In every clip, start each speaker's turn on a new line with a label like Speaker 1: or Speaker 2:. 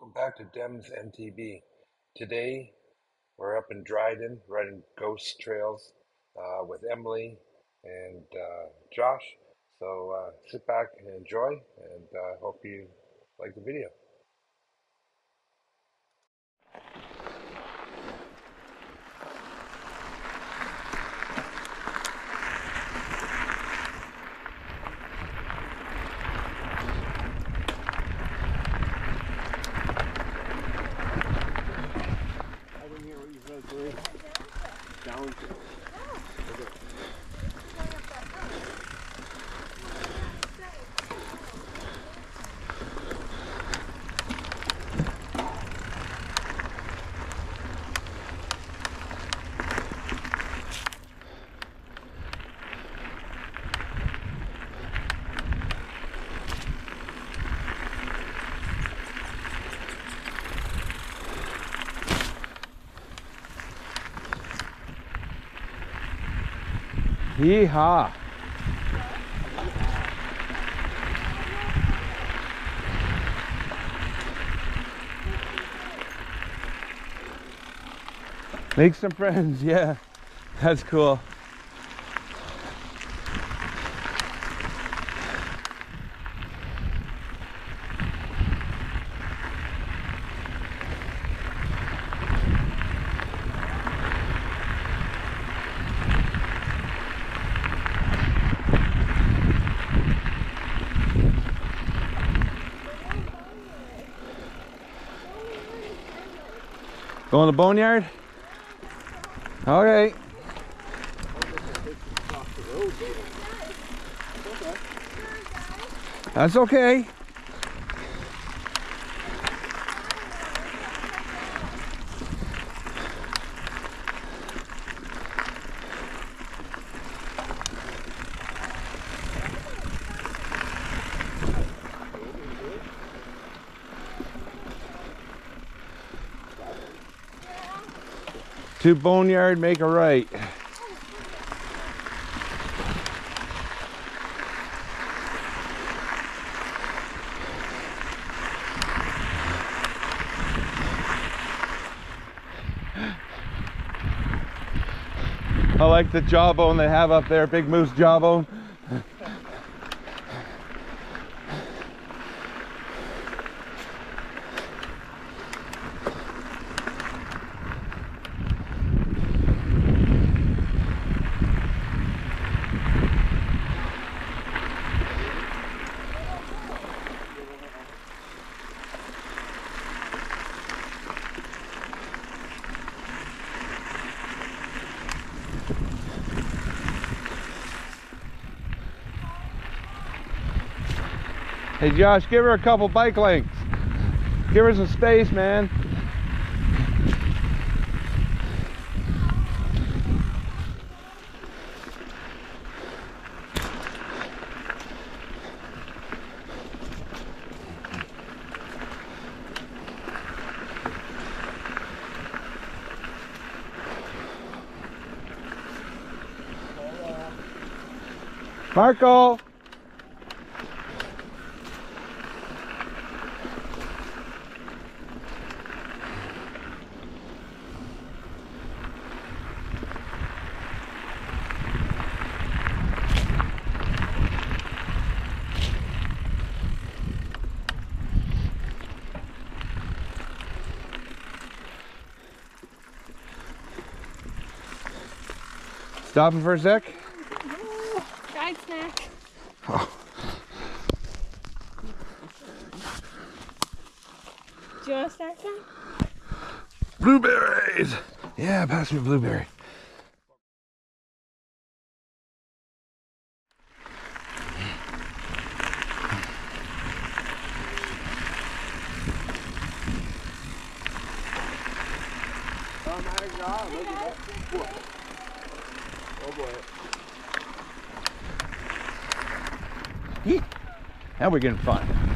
Speaker 1: Welcome back to Dems MTB. Today we're up in Dryden riding ghost trails uh, with Emily and uh, Josh. So uh, sit back and enjoy, and uh, hope you like the video.
Speaker 2: Yeehaw. Make some friends, yeah. That's cool. Going to the boneyard? Okay. That's okay. To boneyard, make a right. I like the jawbone they have up there, big moose jawbone. Hey Josh, give her a couple bike lengths. Give her some space, man. Marco! Stopping for a sec?
Speaker 3: Guide snack. Oh. Do you want to start some?
Speaker 2: Blueberries! Yeah, pass me a blueberry. Now we're getting fun.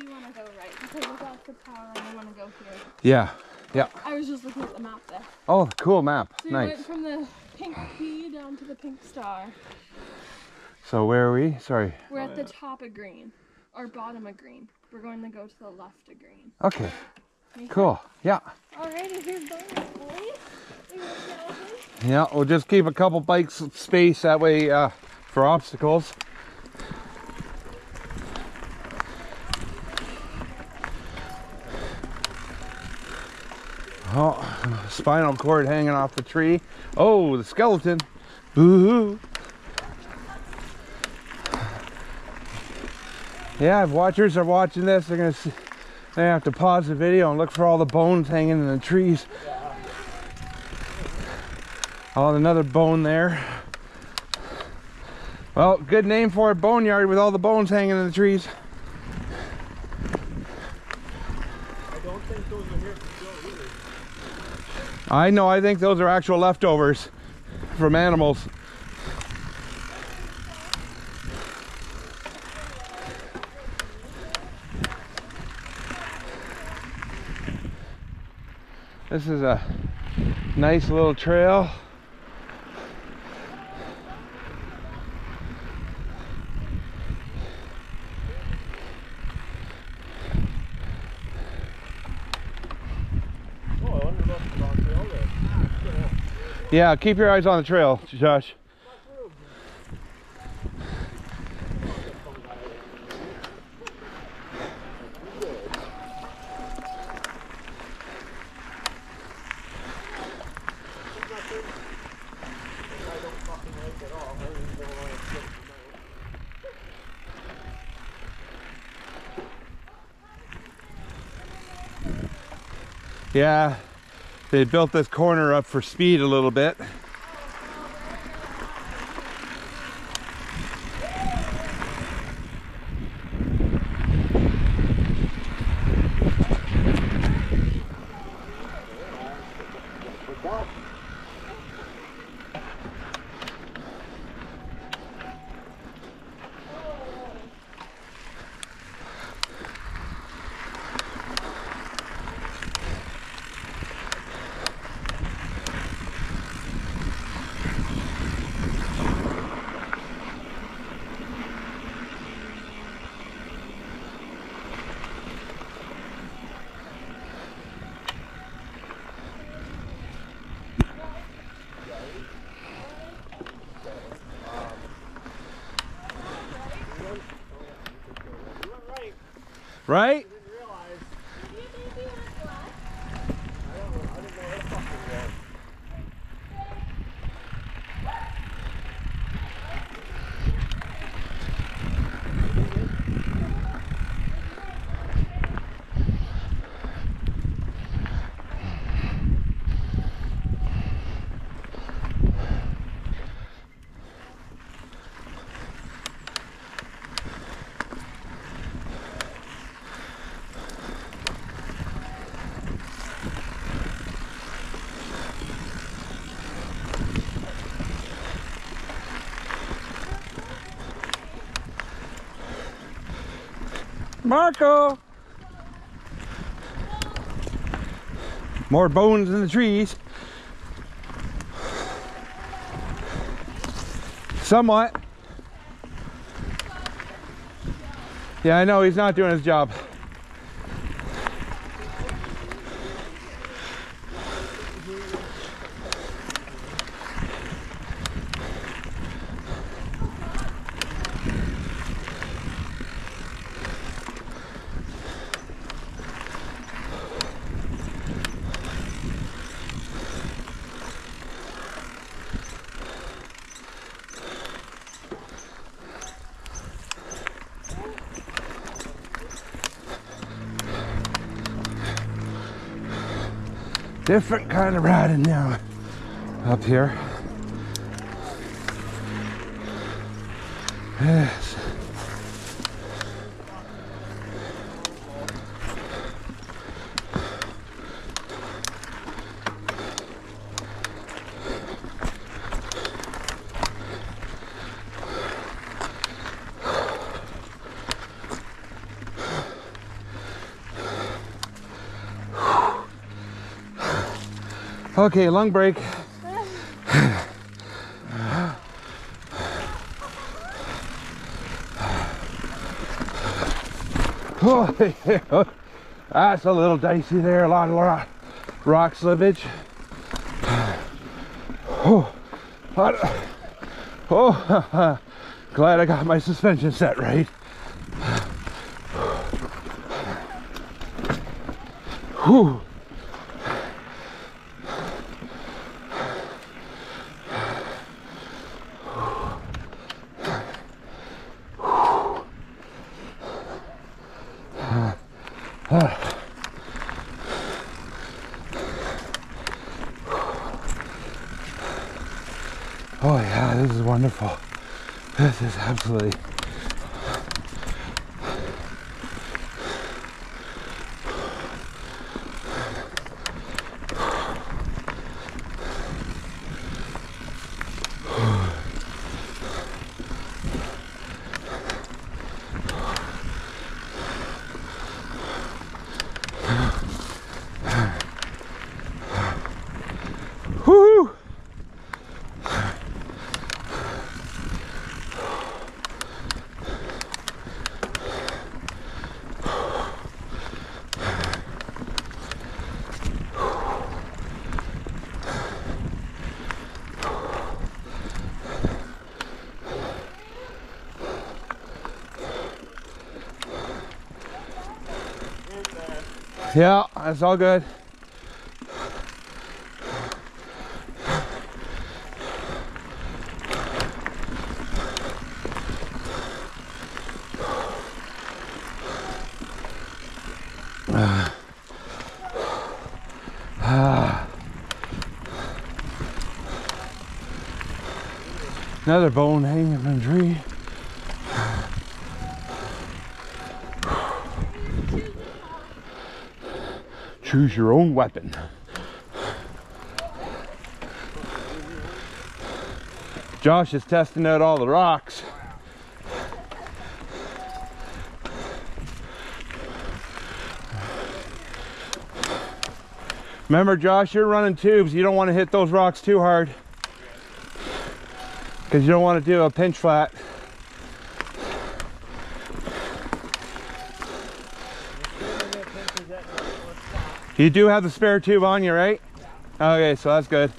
Speaker 2: do want to go right because without the power line, I want to go here.
Speaker 3: Yeah. Yeah.
Speaker 2: I was just looking at the map there.
Speaker 3: Oh, cool map.
Speaker 2: So we
Speaker 3: nice.
Speaker 2: went from the pink key down to the pink star.
Speaker 3: So where are we? Sorry.
Speaker 2: We're at the top of green, or bottom of green. We're going to go to the left of green.
Speaker 3: Okay. Cool. Yeah.
Speaker 2: Alrighty, here's bonus boys. We will skeleton.
Speaker 3: Yeah. We'll just keep a couple bikes of space that way uh, for obstacles. Oh, spinal cord hanging off the tree. Oh, the skeleton. Boo hoo. Yeah, if watchers are watching this, they're gonna see, they have to pause the video and look for all the bones hanging in the trees. Oh, another bone there. Well, good name for a boneyard with all the bones hanging in the trees.
Speaker 4: I don't think those are here for show either.
Speaker 3: I know, I think those are actual leftovers from animals. This is a nice little trail.
Speaker 4: Oh, I wonder about the long trail there.
Speaker 3: Yeah, keep your eyes on the trail, Josh. Yeah, they built this corner up for speed a little bit.
Speaker 4: Right?
Speaker 3: Marco! More bones in the trees. Somewhat. Yeah, I know he's not doing his job. Different kind of riding now up here. Okay, lung break. Oh, that's ah, a little dicey there. A lot of rock, slippage. Oh, oh, glad I got my suspension set right. Whew. Oh yeah, this is wonderful. This is absolutely Yeah, that's all good. Another bone hanging from a tree. Choose your own weapon. Josh is testing out all the rocks. Remember, Josh, you're running tubes. You don't want to hit those rocks too hard because you don't want to do a pinch flat. You do have the spare tube on you, right? Okay, so that's good.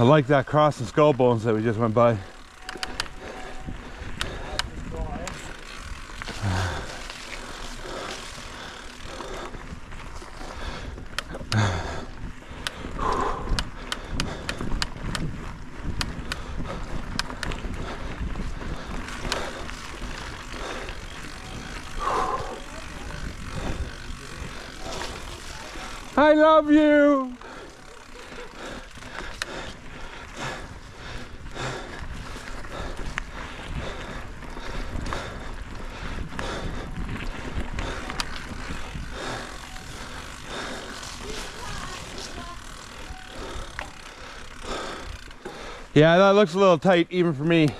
Speaker 3: I like that cross and skull bones that we just went by. I love you. Yeah, that looks a little tight even for me.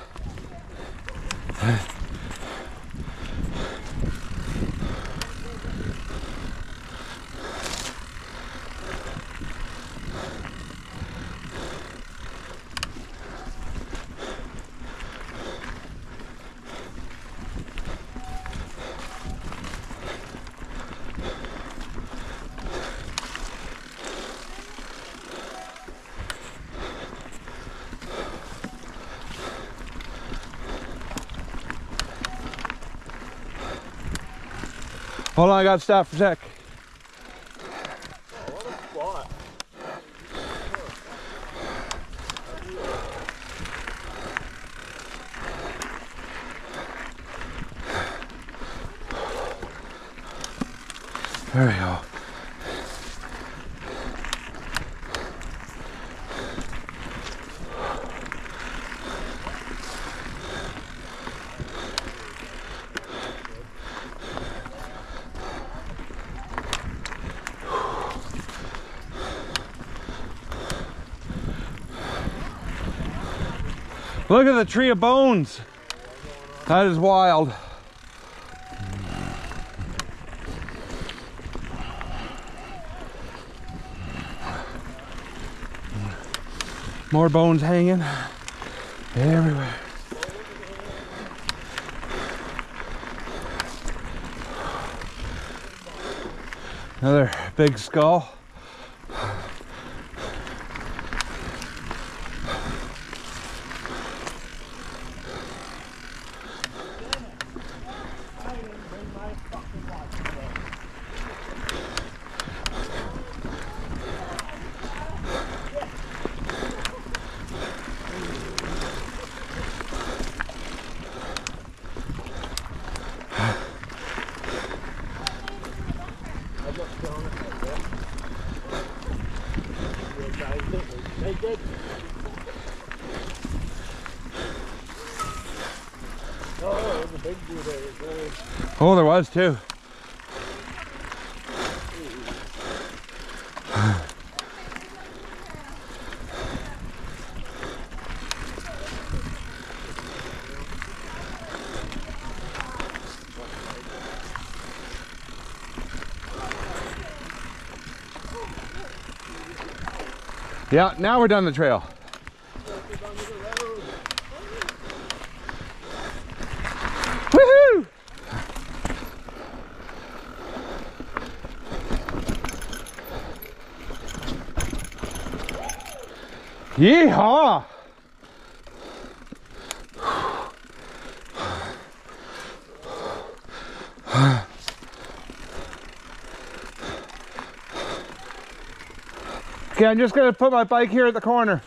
Speaker 3: Hold on, I got to stop for a sec. Look at the tree of bones. That is wild. More bones hanging everywhere. Another big skull.
Speaker 4: I just found it like that. Real guys did it. They did. Oh, there's a big dude there. There's
Speaker 3: Oh, there was too. Yeah, now we're done the trail. Yeehaw! Okay, I'm just gonna put my bike here at the corner.